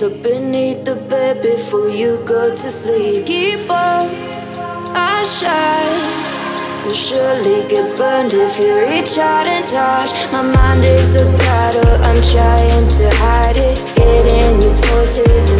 Look beneath the bed before you go to sleep. Keep on, I shine. You'll surely get burned if you reach out and touch. My mind is a battle, I'm trying to hide it. Getting these voices